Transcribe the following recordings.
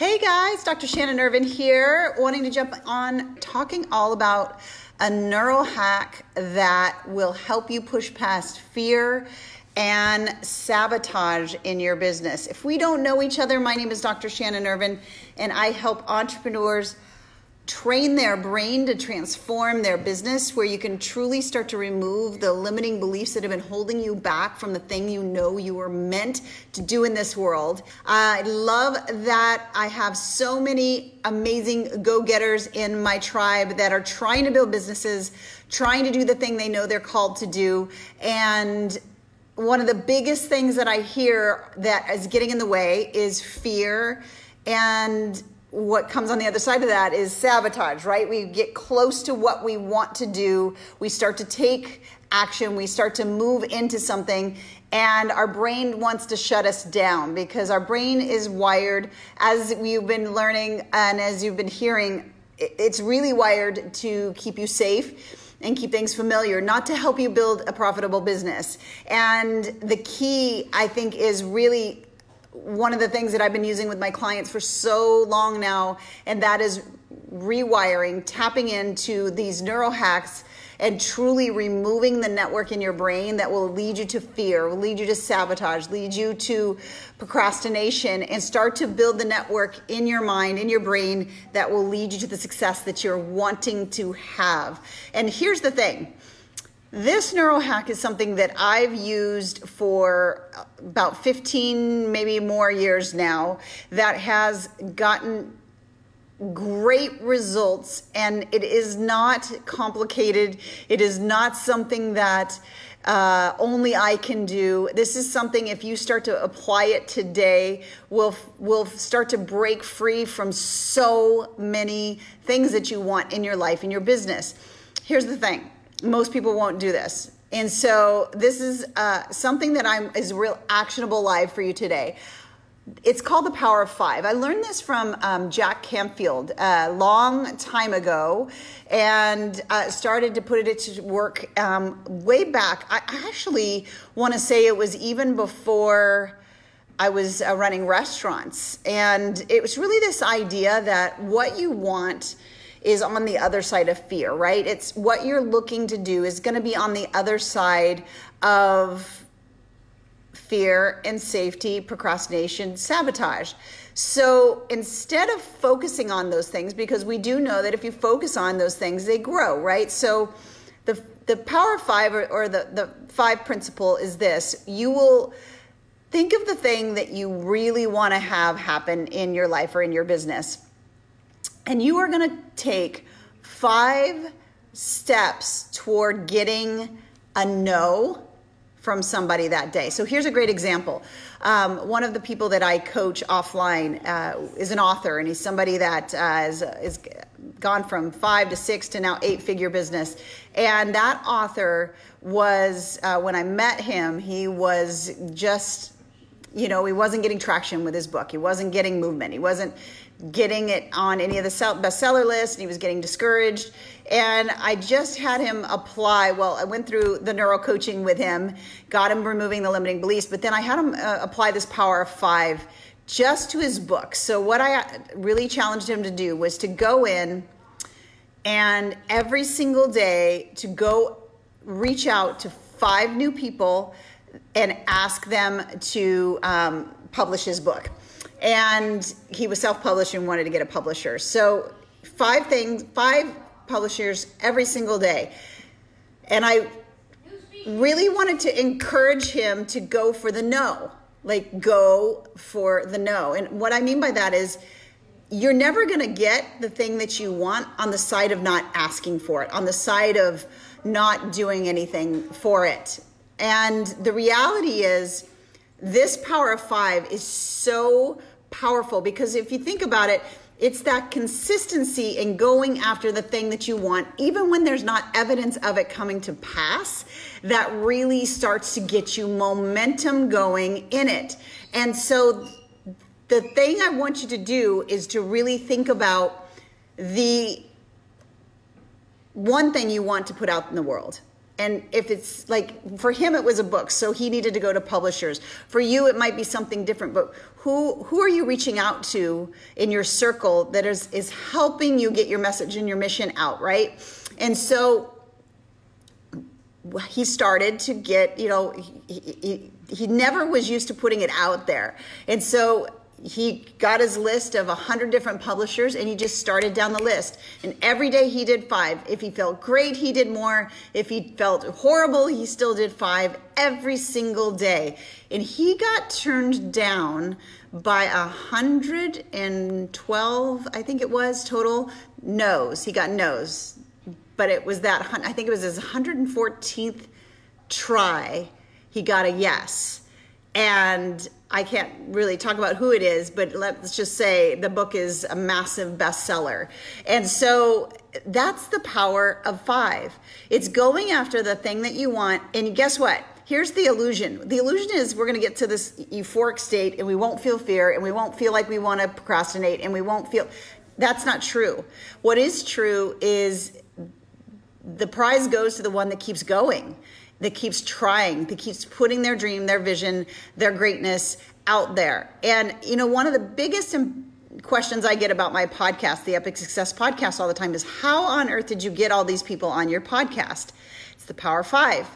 Hey guys, Dr. Shannon Irvine here, wanting to jump on talking all about a neural hack that will help you push past fear and sabotage in your business. If we don't know each other, my name is Dr. Shannon Irvine, and I help entrepreneurs train their brain to transform their business where you can truly start to remove the limiting beliefs that have been holding you back from the thing you know you were meant to do in this world. I love that I have so many amazing go getters in my tribe that are trying to build businesses, trying to do the thing they know they're called to do. And one of the biggest things that I hear that is getting in the way is fear and what comes on the other side of that is sabotage, right? We get close to what we want to do. We start to take action. We start to move into something and our brain wants to shut us down because our brain is wired as we've been learning and as you've been hearing, it's really wired to keep you safe and keep things familiar, not to help you build a profitable business. And the key, I think, is really one of the things that I've been using with my clients for so long now, and that is rewiring, tapping into these neural hacks and truly removing the network in your brain that will lead you to fear, will lead you to sabotage, lead you to procrastination, and start to build the network in your mind, in your brain that will lead you to the success that you're wanting to have. And here's the thing this neural hack is something that I've used for about 15, maybe more years now, that has gotten great results and it is not complicated. It is not something that uh, only I can do. This is something if you start to apply it today, will will start to break free from so many things that you want in your life, in your business. Here's the thing most people won't do this. And so this is uh, something that I'm is real actionable live for you today. It's called the Power of Five. I learned this from um, Jack Canfield a long time ago, and uh, started to put it to work um, way back. I actually want to say it was even before. I was uh, running restaurants, and it was really this idea that what you want is on the other side of fear, right? It's what you're looking to do is going to be on the other side of fear and safety, procrastination, sabotage. So instead of focusing on those things, because we do know that if you focus on those things, they grow, right? So the the power five or, or the, the five principle is this you will think of the thing that you really want to have happen in your life or in your business and you are going to take five steps toward getting a no from somebody that day. So here's a great example. Um, one of the people that I coach offline uh, is an author, and he's somebody that uh, is, is gone from five to six to now eight figure business. And that author was, uh, when I met him, he was just you know, he wasn't getting traction with his book. He wasn't getting movement. He wasn't getting it on any of the bestseller lists and he was getting discouraged and i just had him apply well i went through the neuro coaching with him got him removing the limiting beliefs but then i had him uh, apply this power of five just to his book so what i really challenged him to do was to go in and every single day to go reach out to five new people and ask them to um, publish his book and he was self-published and wanted to get a publisher. So five things, five publishers every single day. And I really wanted to encourage him to go for the no, like go for the no. And what I mean by that is you're never going to get the thing that you want on the side of not asking for it, on the side of not doing anything for it. And the reality is this power of five is so powerful because if you think about it, it's that consistency in going after the thing that you want, even when there's not evidence of it coming to pass, that really starts to get you momentum going in it. And so, the thing I want you to do is to really think about the one thing you want to put out in the world and if it's like for him it was a book so he needed to go to publishers. For you it might be something different but who who are you reaching out to in your circle that is is helping you get your message and your mission out right? And so he started to get you know he, he, he never was used to putting it out there. And so he got his list of 100 different publishers and he just started down the list. And every day he did five. If he felt great, he did more. If he felt horrible, he still did five every single day. And he got turned down by 112, I think it was total no's. He got no's. But it was that, I think it was his 114th try, he got a yes. And I can't really talk about who it is, but let's just say the book is a massive bestseller. And so that's the power of five. It's going after the thing that you want. And guess what? Here's the illusion. The illusion is we're going to get to this euphoric state and we won't feel fear and we won't feel like we want to procrastinate and we won't feel. That's not true. What is true is the prize goes to the one that keeps going that keeps trying, that keeps putting their dream, their vision, their greatness out there. And, you know, one of the biggest questions I get about my podcast, the Epic Success Podcast, all the time is how on earth did you get all these people on your podcast? It's the Power Five.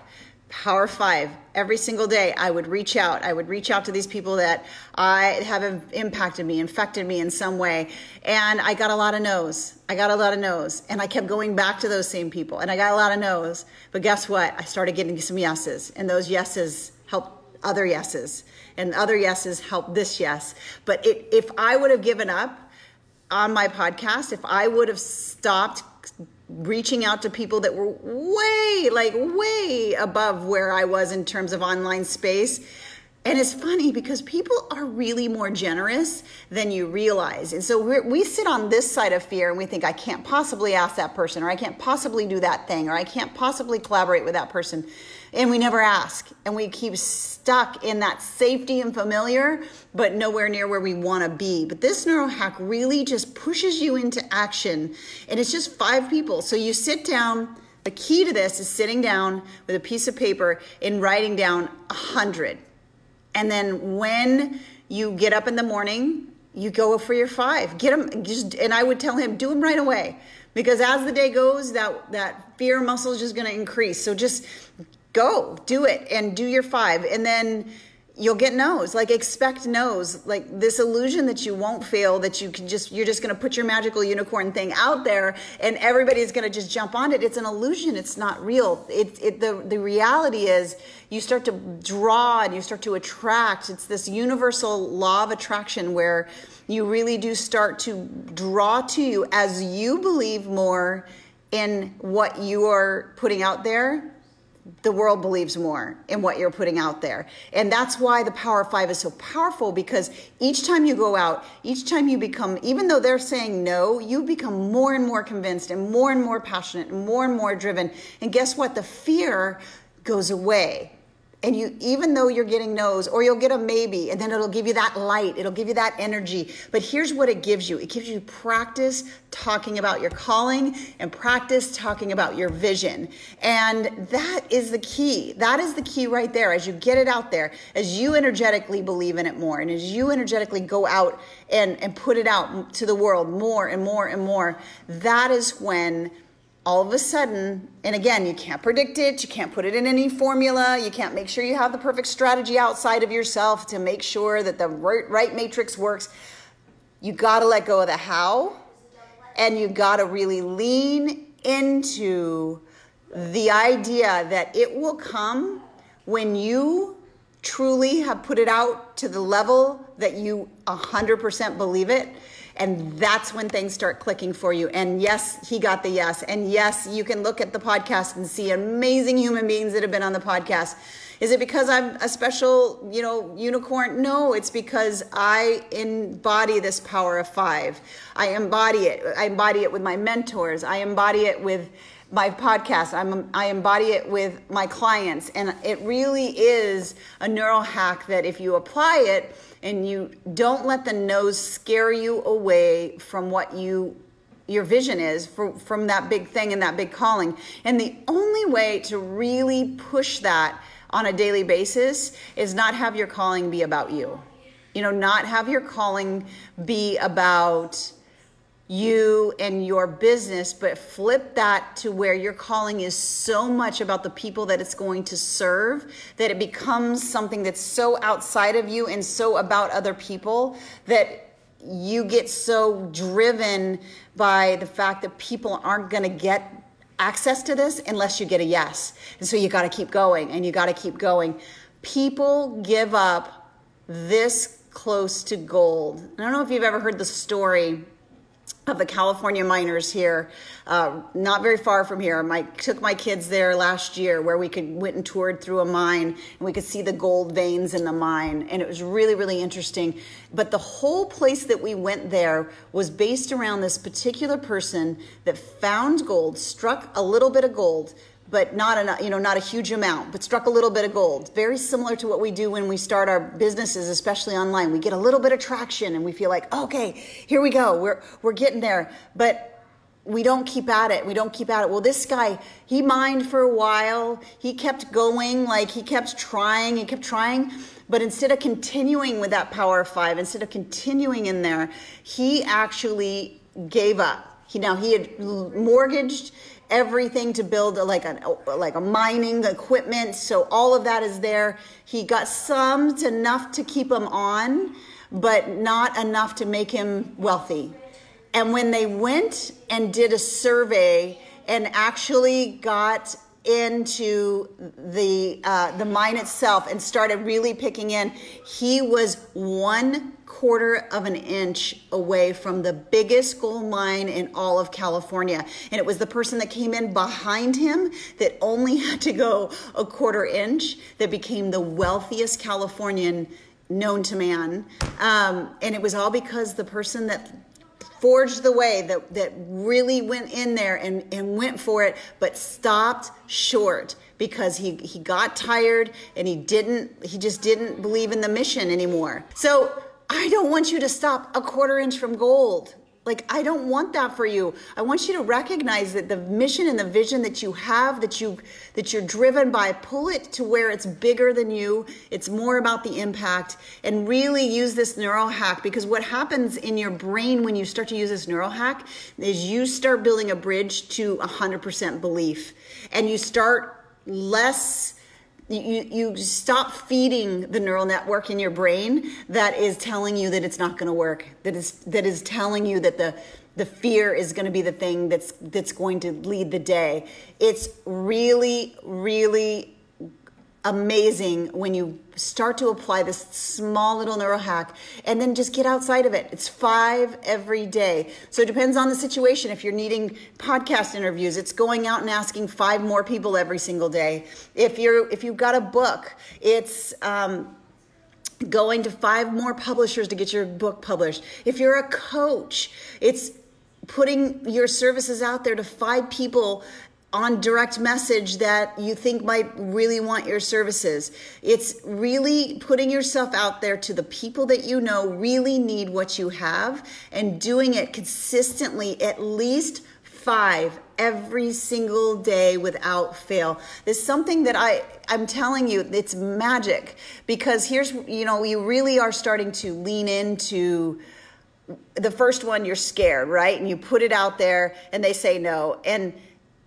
Power Five. Every single day, I would reach out. I would reach out to these people that I have impacted me, infected me in some way. And I got a lot of no's. I got a lot of no's. And I kept going back to those same people. And I got a lot of no's. But guess what? I started getting some yeses. And those yeses helped other yeses. And other yeses helped this yes. But it, if I would have given up on my podcast, if I would have stopped reaching out to people that were way, like way above where I was in terms of online space. And it's funny because people are really more generous than you realize. And so we sit on this side of fear and we think, I can't possibly ask that person, or I can't possibly do that thing, or I can't possibly collaborate with that person. And we never ask. And we keep stuck in that safety and familiar but nowhere near where we want to be. But this neuro hack really just pushes you into action. And it's just five people. So you sit down the key to this is sitting down with a piece of paper and writing down a hundred and then when you get up in the morning you go for your five. Get them just and i would tell him do them right away. Because as the day goes that that fear muscle is just going to increase. So just go do it and do your five. And then you'll get no's. Like expect no's. Like this illusion that you won't fail that you can just you're just going to put your magical unicorn thing out there and everybody's going to just jump on it. It's an illusion. It's not real. It, it the the reality is you start to draw and you start to attract. It's this universal law of attraction where you really do start to draw to you as you believe more in what you are putting out there the world believes more in what you're putting out there. And that's why the Power Five is so powerful because each time you go out, each time you become, even though they're saying no, you become more and more convinced and more and more passionate and more and more driven. And guess what? The fear goes away and you even though you're getting no's or you'll get a maybe and then it'll give you that light it'll give you that energy. But here's what it gives you. It gives you practice talking about your calling and practice talking about your vision. And that is the key. That is the key right there. As you get it out there as you energetically believe in it more and as you energetically go out and and put it out to the world more and more and more that is when all of a sudden, and again, you can't predict it, you can't put it in any formula, you can't make sure you have the perfect strategy outside of yourself to make sure that the right, right matrix works. You got to let go of the how, and you got to really lean into the idea that it will come when you truly have put it out to the level that you 100% believe it and that's when things start clicking for you. And yes, he got the yes. And yes, you can look at the podcast and see amazing human beings that have been on the podcast. Is it because I'm a special, you know, unicorn? No, it's because I embody this power of five. I embody it. I embody it with my mentors. I embody it with my podcast. I'm, I embody it with my clients. And it really is a neural hack that if you apply it, and you don't let the no's scare you away from what you your vision is for, from that big thing and that big calling. And the only way to really push that on a daily basis is not have your calling be about you. You know, not have your calling be about you and your business, but flip that to where your calling is so much about the people that it's going to serve that it becomes something that's so outside of you and so about other people that you get so driven by the fact that people aren't going to get access to this unless you get a yes. And so you got to keep going and you got to keep going. People give up this close to gold. I don't know if you've ever heard the story of the California miners here, uh, not very far from here. I took my kids there last year where we could went and toured through a mine and we could see the gold veins in the mine. And it was really, really interesting. But the whole place that we went there was based around this particular person that found gold, struck a little bit of gold, but not enough, you know, not a huge amount, but struck a little bit of gold. Very similar to what we do when we start our businesses, especially online. We get a little bit of traction and we feel like, okay, here we go. We're we're getting there. But we don't keep at it. We don't keep at it. Well, this guy, he mined for a while. He kept going, like he kept trying, he kept trying. But instead of continuing with that power of five, instead of continuing in there, he actually gave up. He now he had mortgaged everything to build uh, like a uh, like a mining equipment. So all of that is there. He got some enough to keep him on, but not enough to make him wealthy. And when they went and did a survey and actually got into the uh, the mine itself and started really picking in, he was one quarter of an inch away from the biggest gold mine in all of California. And it was the person that came in behind him that only had to go a quarter inch that became the wealthiest Californian known to man. Um, and it was all because the person that forged the way that, that really went in there and, and went for it, but stopped short because he, he got tired and he didn't, he just didn't believe in the mission anymore. So I don't want you to stop a quarter inch from gold. Like, I don't want that for you. I want you to recognize that the mission and the vision that you have, that you that you're driven by, pull it to where it's bigger than you. It's more about the impact and really use this neural hack because what happens in your brain when you start to use this neural hack is you start building a bridge to 100% belief and you start less you, you stop feeding the neural network in your brain that is telling you that it's not going to work that is that is telling you that the the fear is going to be the thing that's that's going to lead the day. It's really really amazing when you start to apply this small little neural hack and then just get outside of it. It's five every day. So it depends on the situation. If you're needing podcast interviews, it's going out and asking five more people every single day. If you're if you've got a book, it's um, going to five more publishers to get your book published. If you're a coach, it's putting your services out there to five people on direct message that you think might really want your services. It's really putting yourself out there to the people that you know really need what you have and doing it consistently at least five every single day without fail. There's something that I I'm telling you it's magic because here's you know you really are starting to lean into the first one you're scared, right? And you put it out there and they say no and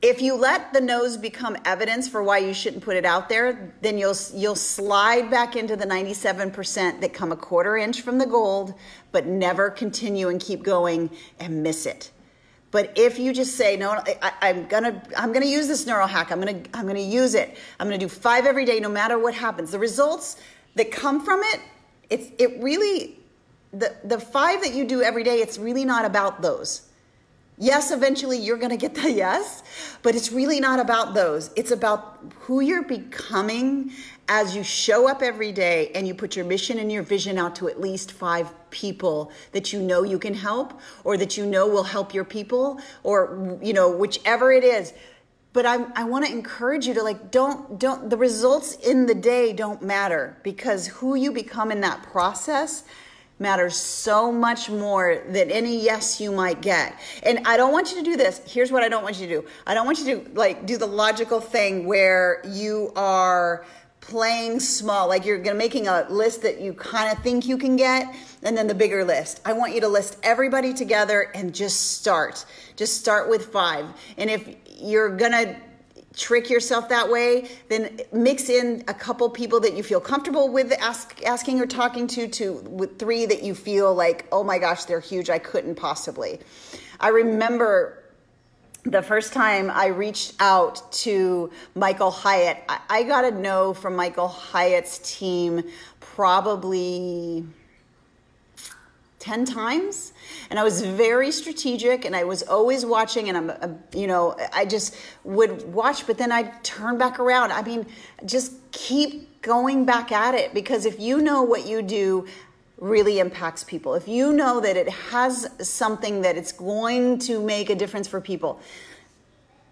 if you let the no's become evidence for why you shouldn't put it out there, then you'll you'll slide back into the 97% that come a quarter inch from the gold, but never continue and keep going and miss it. But if you just say no, I, am gonna I'm gonna use this neural hack. I'm gonna I'm gonna use it. I'm gonna do five every day, no matter what happens. The results that come from it, it's it really the the five that you do every day. It's really not about those Yes, eventually you're going to get the yes, but it's really not about those. It's about who you're becoming as you show up every day and you put your mission and your vision out to at least five people that you know you can help or that you know will help your people or you know whichever it is but I'm, i want to encourage you to like don't don't the results in the day don't matter because who you become in that process matters so much more than any yes you might get. And I don't want you to do this. Here's what I don't want you to do. I don't want you to like do the logical thing where you are playing small like you're gonna making a list that you kind of think you can get and then the bigger list i want you to list everybody together and just start just start with five and if you're gonna trick yourself that way, then mix in a couple people that you feel comfortable with ask, asking or talking to, to with three that you feel like, oh my gosh, they're huge. I couldn't possibly. I remember the first time I reached out to Michael Hyatt, I, I got a no from Michael Hyatt's team probably 10 times and i was very strategic and i was always watching and i'm a, you know i just would watch but then i'd turn back around. I mean just keep going back at it because if you know what you do really impacts people. If you know that it has something that it's going to make a difference for people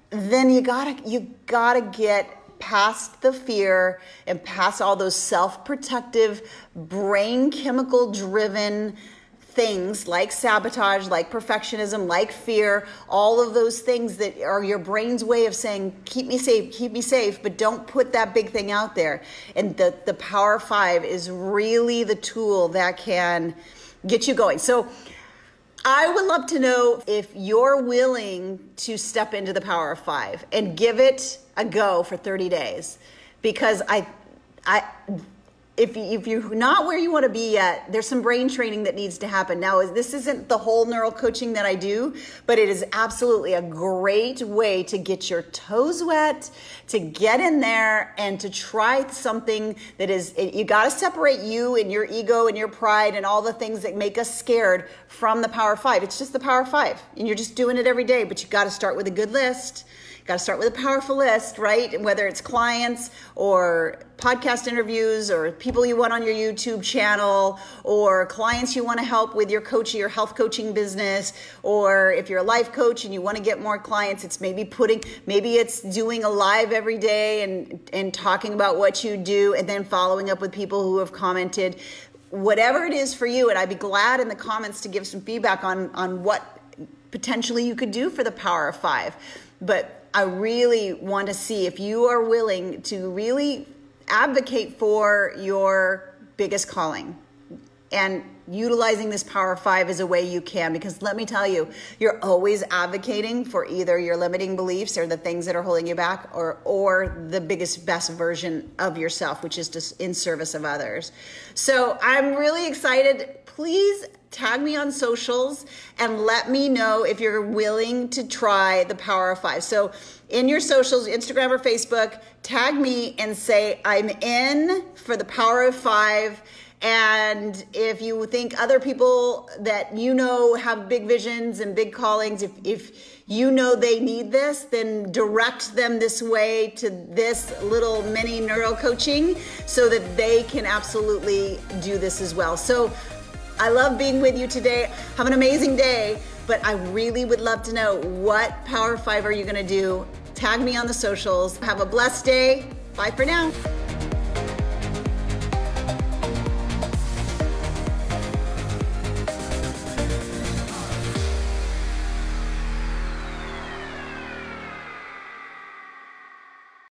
then you gotta you gotta get past the fear and past all those self-protective brain chemical driven things like sabotage, like perfectionism, like fear, all of those things that are your brain's way of saying, keep me safe, keep me safe, but don't put that big thing out there. And the, the Power Five is really the tool that can get you going. So I would love to know if you're willing to step into the Power of Five and give it a go for 30 days because I I if, if you're not where you want to be yet, there's some brain training that needs to happen. Now, this isn't the whole neural coaching that I do, but it is absolutely a great way to get your toes wet, to get in there and to try something that is, you got to separate you and your ego and your pride and all the things that make us scared from the power five. It's just the power five, and you're just doing it every day, but you got to start with a good list got to start with a powerful list, right? Whether it's clients or podcast interviews or people you want on your YouTube channel or clients you want to help with your coaching, your health coaching business, or if you're a life coach and you want to get more clients, it's maybe putting, maybe it's doing a live every day and, and talking about what you do and then following up with people who have commented. Whatever it is for you, and I'd be glad in the comments to give some feedback on, on what potentially you could do for the power of five. But I really want to see if you are willing to really advocate for your biggest calling and utilizing this power five is a way you can because let me tell you you're always advocating for either your limiting beliefs or the things that are holding you back or or the biggest best version of yourself which is just in service of others so i'm really excited please tag me on socials and let me know if you're willing to try the Power of Five. So, in your socials, Instagram or Facebook, tag me and say, I'm in for the Power of Five. And if you think other people that you know have big visions and big callings, if, if you know they need this, then direct them this way to this little mini neuro coaching so that they can absolutely do this as well. So I love being with you today. Have an amazing day, but I really would love to know what Power 5 are you going to do? Tag me on the socials. Have a blessed day. Bye for now.